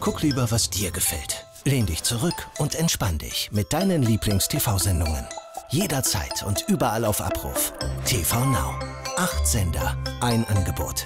Guck lieber, was dir gefällt. Lehn dich zurück und entspann dich mit deinen Lieblings-TV-Sendungen. Jederzeit und überall auf Abruf. TV Now. Acht Sender, ein Angebot.